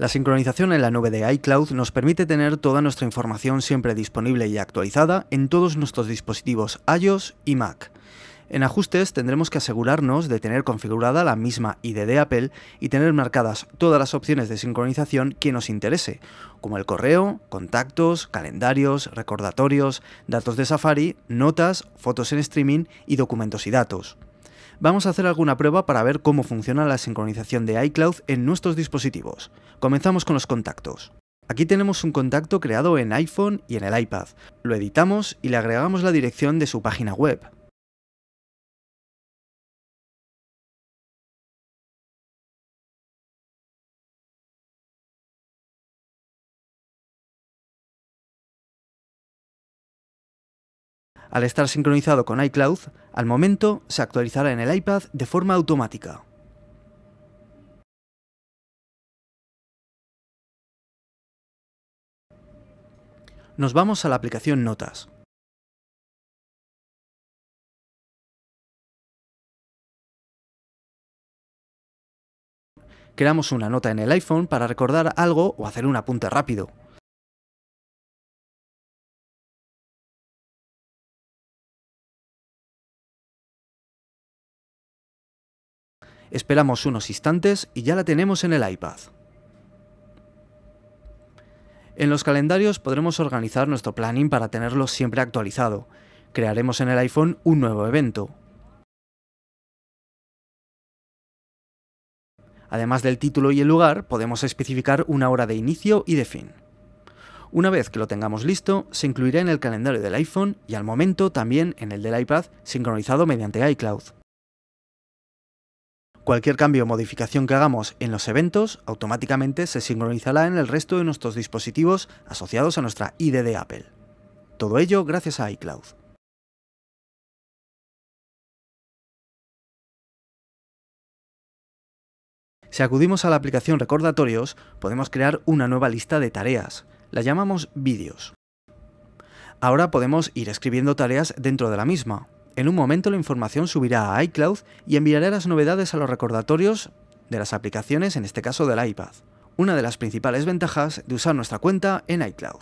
La sincronización en la nube de iCloud nos permite tener toda nuestra información siempre disponible y actualizada en todos nuestros dispositivos iOS y Mac. En ajustes tendremos que asegurarnos de tener configurada la misma ID de Apple y tener marcadas todas las opciones de sincronización que nos interese, como el correo, contactos, calendarios, recordatorios, datos de Safari, notas, fotos en streaming y documentos y datos. Vamos a hacer alguna prueba para ver cómo funciona la sincronización de iCloud en nuestros dispositivos. Comenzamos con los contactos. Aquí tenemos un contacto creado en iPhone y en el iPad. Lo editamos y le agregamos la dirección de su página web. Al estar sincronizado con iCloud, al momento se actualizará en el iPad de forma automática. Nos vamos a la aplicación Notas. Creamos una nota en el iPhone para recordar algo o hacer un apunte rápido. Esperamos unos instantes y ya la tenemos en el iPad. En los calendarios podremos organizar nuestro planning para tenerlo siempre actualizado. Crearemos en el iPhone un nuevo evento. Además del título y el lugar, podemos especificar una hora de inicio y de fin. Una vez que lo tengamos listo, se incluirá en el calendario del iPhone y al momento también en el del iPad sincronizado mediante iCloud. Cualquier cambio o modificación que hagamos en los eventos automáticamente se sincronizará en el resto de nuestros dispositivos asociados a nuestra ID de Apple. Todo ello gracias a iCloud. Si acudimos a la aplicación Recordatorios, podemos crear una nueva lista de tareas. La llamamos Vídeos. Ahora podemos ir escribiendo tareas dentro de la misma. En un momento la información subirá a iCloud y enviará las novedades a los recordatorios de las aplicaciones, en este caso del iPad. Una de las principales ventajas de usar nuestra cuenta en iCloud.